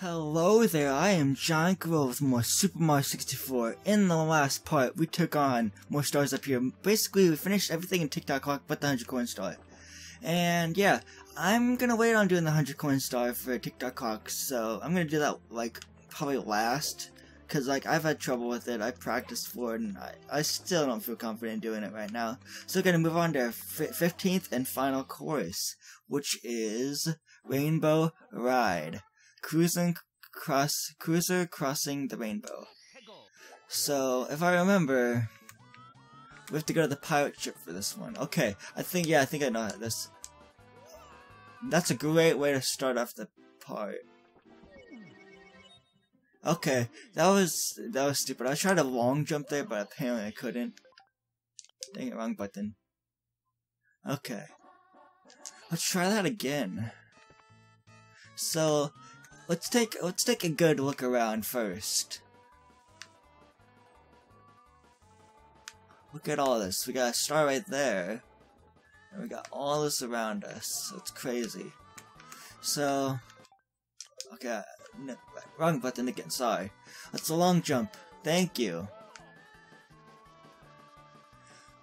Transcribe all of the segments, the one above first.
Hello there, I am Giant Grotle with more Super Mario 64. In the last part, we took on more stars up here. Basically, we finished everything in Tick-Tock Clock but the 100 coin star. And yeah, I'm gonna wait on doing the 100 coin star for Tick-Tock Clock, so I'm gonna do that, like, probably last. Cause, like, I've had trouble with it, I practiced for it, and I, I still don't feel confident doing it right now. So we're gonna move on to our 15th and final chorus, which is Rainbow Ride. Cruising cross cruiser crossing the rainbow. So if I remember, we have to go to the pirate ship for this one. Okay, I think yeah, I think I know this. That's a great way to start off the part. Okay, that was that was stupid. I tried a long jump there, but apparently I couldn't. Dang it, wrong button. Okay. Let's try that again. So, Let's take let's take a good look around first. Look at all this. We got a star right there. And we got all this around us. It's crazy. So Okay, no, wrong button again, sorry. That's a long jump. Thank you.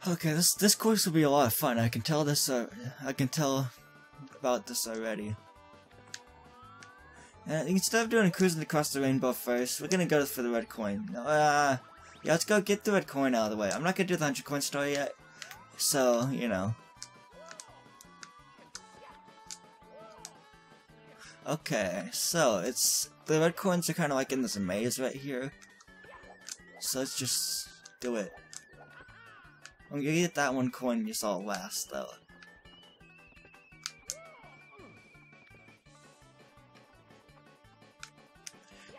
Okay, this this course will be a lot of fun. I can tell this. Uh, I can tell about this already. Uh, instead of doing a cruising across the rainbow first, we're gonna go for the red coin. Uh, yeah, let's go get the red coin out of the way. I'm not gonna do the 100 coin story yet, so, you know. Okay, so, it's, the red coins are kind of like in this maze right here. So let's just do it. I'm gonna get that one coin you saw last, though.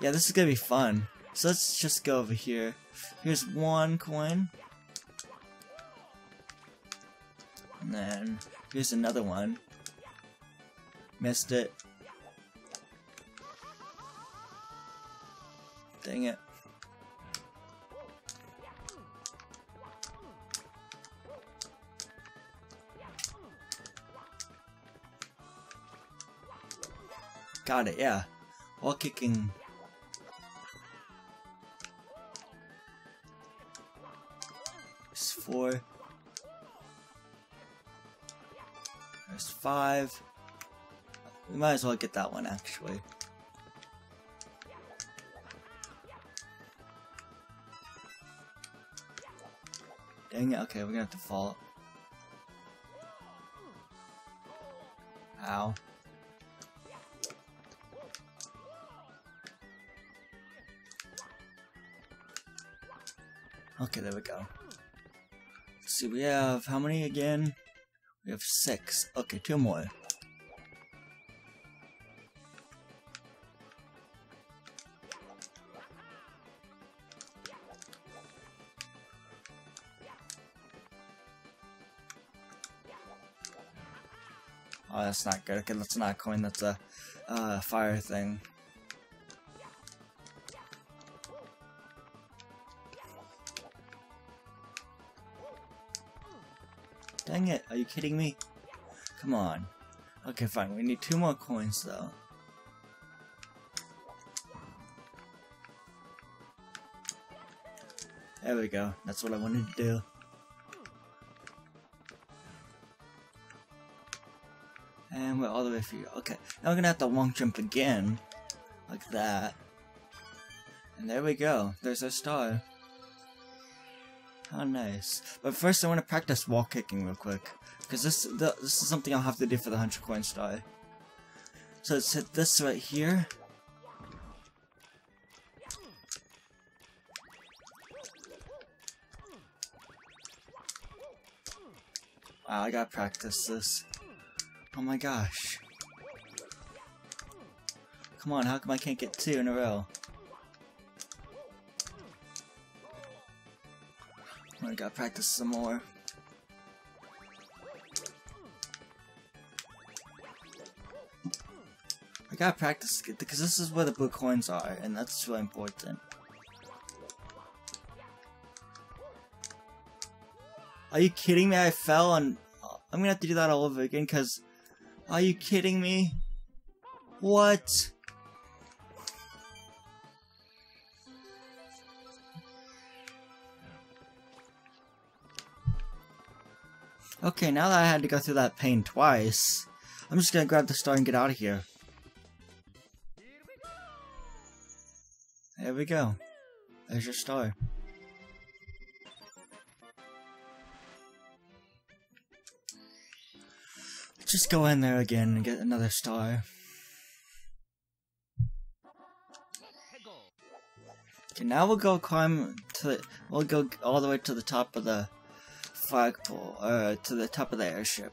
Yeah, this is gonna be fun. So let's just go over here. Here's one coin. And then here's another one. Missed it. Dang it. Got it, yeah. Wall kicking four. There's five. We might as well get that one actually. Dang it, okay, we're gonna have to fall. Ow. Okay, there we go see, we have how many again? We have six. Okay, two more. Oh, that's not good. Okay, that's not a coin. That's a uh, fire thing. Dang it, are you kidding me? Come on. Okay, fine, we need two more coins though. There we go, that's what I wanted to do. And we're all the way through. Okay, now we're gonna have to long jump again. Like that. And there we go, there's our star. How nice. But first I want to practice wall kicking real quick. Because this, the, this is something I'll have to do for the 100 coin star. So let's hit this right here. Wow, I gotta practice this. Oh my gosh. Come on, how come I can't get two in a row? I gotta practice some more. I gotta practice because this is where the blue coins are, and that's really important. Are you kidding me? I fell and I'm gonna have to do that all over again because are you kidding me? What? Okay, now that I had to go through that pain twice, I'm just gonna grab the star and get out of here. There we go. There's your star. Just go in there again and get another star. Okay, now we'll go climb to the, we'll go all the way to the top of the flagpole, uh, to the top of the airship.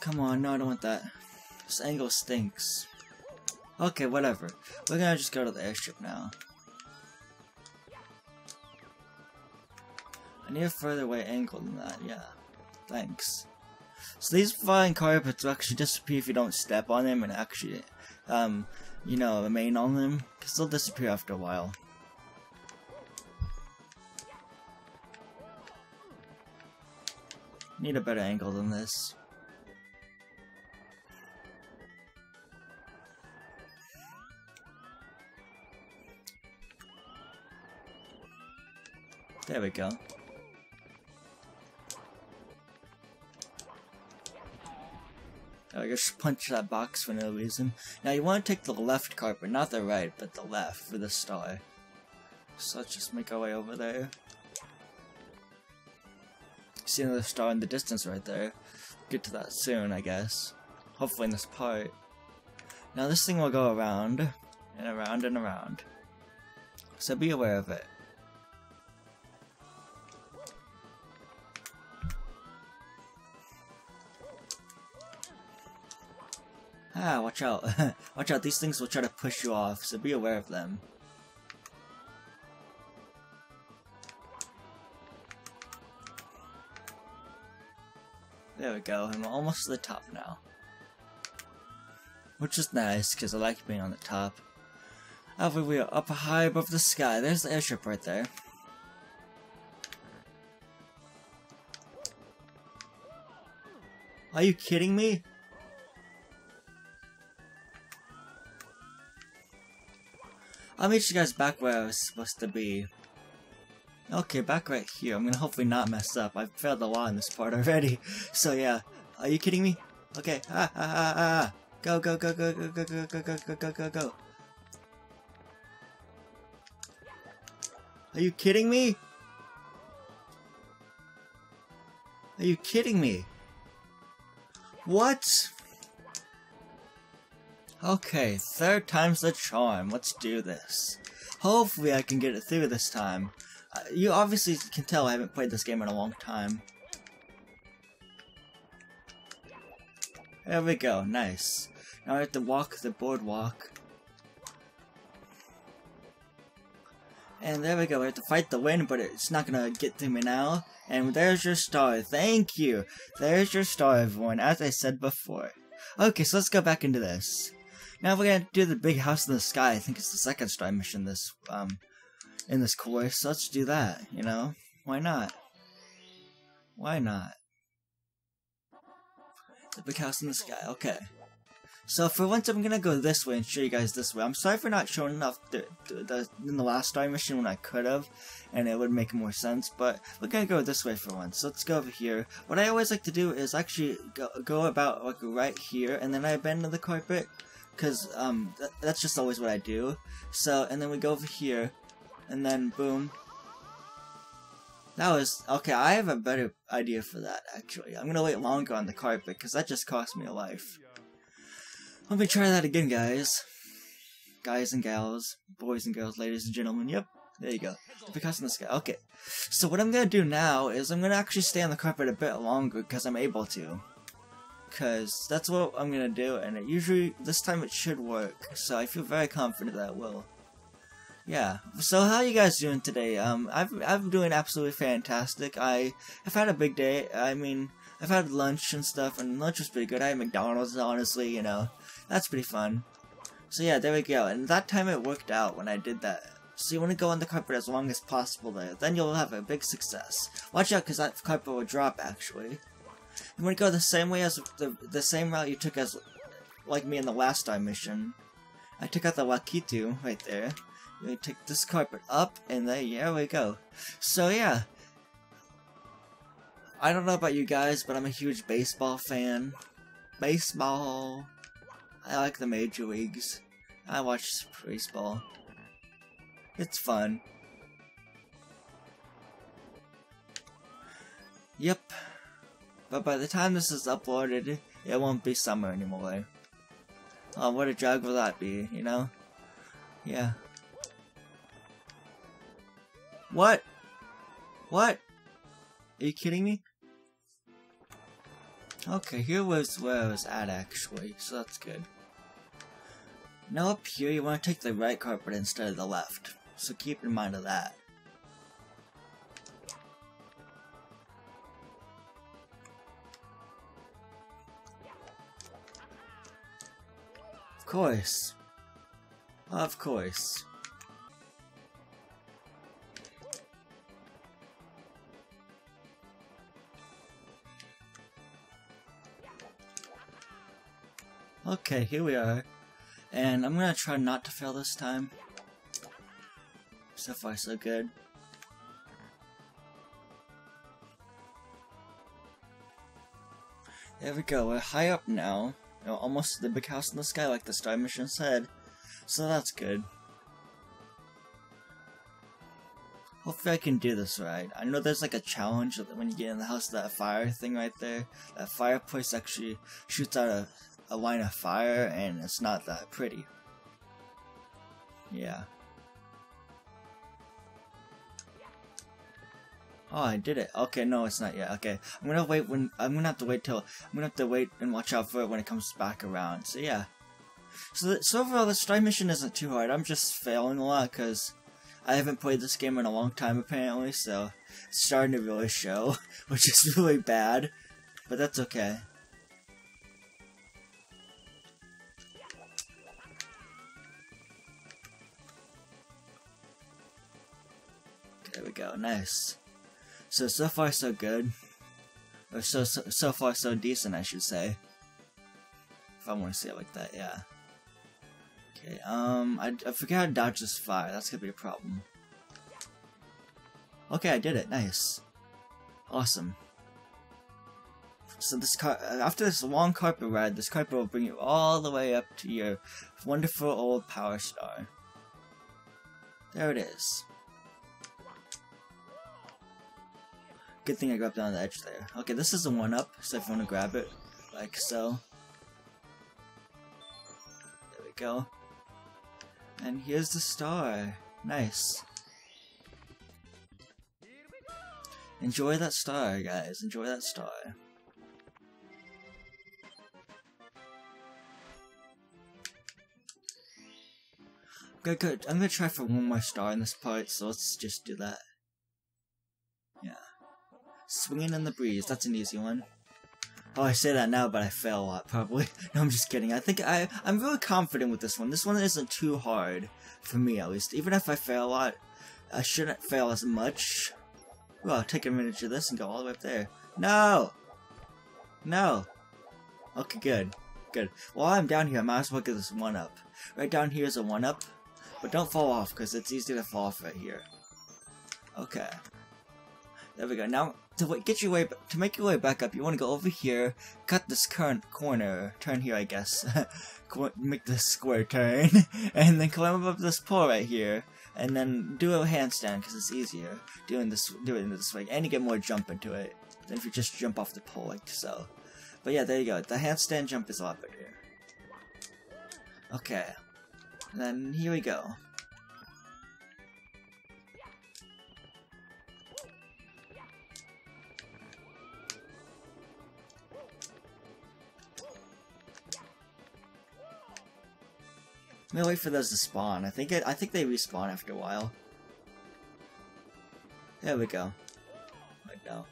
Come on, no, I don't want that. This angle stinks. Okay, whatever. We're gonna just go to the airship now. I need a further away angle than that, yeah. Thanks. So these flying carpets will actually disappear if you don't step on them and actually, um, you know, remain on them, because they'll disappear after a while. Need a better angle than this. There we go. I just punch that box for no reason. Now you want to take the left carpet, not the right, but the left for the star. So let's just make our way over there. See another star in the distance right there. Get to that soon, I guess. Hopefully in this part. Now this thing will go around, and around and around. So be aware of it. Ah, watch out. watch out, these things will try to push you off, so be aware of them. There we go, I'm almost to the top now. Which is nice, because I like being on the top. Over we are up high above the sky. There's the airship right there. Are you kidding me? I'll meet you guys back where I was supposed to be. Okay, back right here. I'm gonna hopefully not mess up. I've failed a lot in this part already. So yeah. Are you kidding me? Okay. Ah, ah, ah, ah. Go, go, go, go, go, go, go, go, go, go, go, go, go. Are you kidding me? Are you kidding me? What? Okay, third time's the charm. Let's do this. Hopefully I can get it through this time. Uh, you obviously can tell I haven't played this game in a long time. There we go, nice. Now I have to walk the boardwalk. And there we go, we have to fight the wind, but it's not gonna get through me now. And there's your star, thank you! There's your star, everyone, as I said before. Okay, so let's go back into this. Now we're gonna do the big house in the sky. I think it's the second star mission this um in this course. So let's do that. You know, why not? Why not? The big house in the sky. Okay. So for once, I'm gonna go this way and show you guys this way. I'm sorry for not showing enough in the last star mission when I could have, and it would make more sense. But we're gonna go this way for once. So let's go over here. What I always like to do is actually go, go about like right here, and then I bend the carpet because um, th that's just always what I do. So, and then we go over here, and then boom. That was, okay, I have a better idea for that, actually. I'm gonna wait longer on the carpet, because that just cost me a life. Let me try that again, guys. Guys and gals, boys and girls, ladies and gentlemen, yep, there you go. Because in the sky, okay. So what I'm gonna do now is I'm gonna actually stay on the carpet a bit longer, because I'm able to because that's what I'm gonna do, and it usually, this time it should work, so I feel very confident that it will. Yeah, so how you guys doing today? Um, I've, I'm doing absolutely fantastic. I, I've had a big day, I mean, I've had lunch and stuff, and lunch was pretty good. I had McDonald's, honestly, you know, that's pretty fun. So yeah, there we go, and that time it worked out when I did that. So you want to go on the carpet as long as possible there, then you'll have a big success. Watch out, because that carpet will drop, actually. You gonna go the same way as the, the same route you took as like me in the last time mission. I took out the Lakitu right there. You take this carpet up, and there, there we go. So yeah, I don't know about you guys, but I'm a huge baseball fan. Baseball. I like the major leagues. I watch baseball. It's fun. Yep. But by the time this is uploaded, it won't be summer anymore. Oh, what a drag will that be, you know? Yeah. What? What? Are you kidding me? Okay, here was where I was at actually, so that's good. Now up here, you want to take the right carpet instead of the left, so keep in mind of that. Course. Of course. Okay, here we are. And I'm gonna try not to fail this time. So far, so good. There we go, we're high up now. You know, almost the big house in the sky like the Star Mission said. So that's good. Hopefully I can do this right. I know there's like a challenge when you get in the house, that fire thing right there. That fireplace actually shoots out a a line of fire and it's not that pretty. Yeah. Oh, I did it. Okay, no, it's not yet. Okay, I'm gonna wait when I'm gonna have to wait till I'm gonna have to wait and watch out for it when it comes back around. So yeah. So so overall, the strike mission isn't too hard. I'm just failing a lot because I haven't played this game in a long time apparently. So it's starting to really show, which is really bad, but that's okay. There we go, nice. So, so far so good. Or so, so, so far so decent, I should say. If I want to say it like that, yeah. Okay, um, I, I forgot how to dodge this fire. That's gonna be a problem. Okay, I did it. Nice. Awesome. So this car, after this long carpet ride, this carpet will bring you all the way up to your wonderful old power star. There it is. Good thing I grabbed on the edge there. Okay, this is a one-up, so if you want to grab it, like so. There we go. And here's the star. Nice. Enjoy that star, guys. Enjoy that star. Good, good. I'm gonna try for one more star in this part, so let's just do that. Swinging in the breeze. That's an easy one. Oh, I say that now, but I fail a lot, probably. No, I'm just kidding. I think I, I'm really confident with this one. This one isn't too hard, for me at least. Even if I fail a lot, I shouldn't fail as much. Well, I'll take advantage of this and go all the way up there. No! No! Okay, good. Good. While I'm down here, I might as well get this one up. Right down here is a one up, but don't fall off, because it's easy to fall off right here. Okay. There we go. Now, to get your way, to make your way back up, you want to go over here, cut this current corner, turn here, I guess, make this square turn, and then climb up this pole right here, and then do a handstand because it's easier doing this, doing this way, and you get more jump into it than if you just jump off the pole like so. But yeah, there you go. The handstand jump is a lot better. Okay. And then here we go. I'm gonna wait for those to spawn. I think it, I think they respawn after a while. There we go. Right now.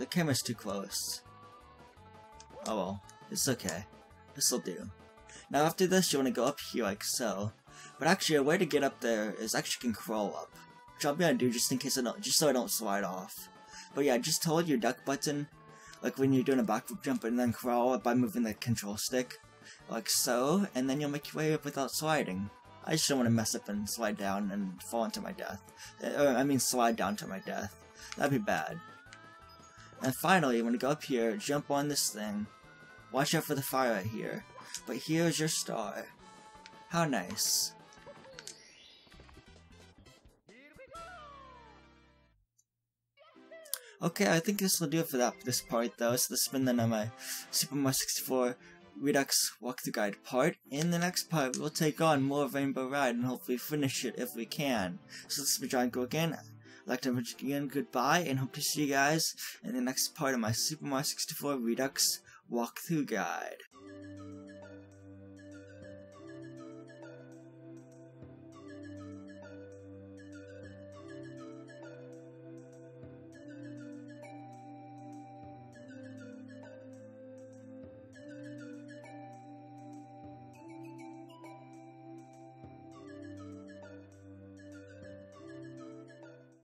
The camera's too close. Oh well, it's okay. This'll do. Now after this, you want to go up here like so. But actually, a way to get up there is actually can crawl up. Which I'm gonna do just in case I don't, just so I don't slide off. But yeah, just hold your duck button, like when you're doing a backward jump and then crawl by moving the control stick, like so, and then you'll make your way up without sliding. I just don't want to mess up and slide down and fall into my death. Uh, I mean slide down to my death. That'd be bad. And finally, when you go up here, jump on this thing. Watch out for the fire right here. But here's your star. How nice. Okay, I think this will do it for that this part though. So this has been the my Super Mario 64 Redux walkthrough guide part. In the next part, we'll take on more Rainbow Ride and hopefully finish it if we can. So this is John Go again. I'd like to wish again goodbye and hope to see you guys in the next part of my Super Mario 64 Redux walkthrough guide.